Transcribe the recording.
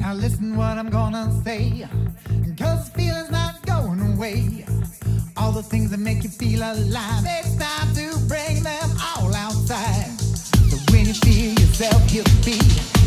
Now listen what I'm gonna say. Cause the feeling's not going away. All the things that make you feel alive, it's time to bring them all outside. So when you feel yourself just be.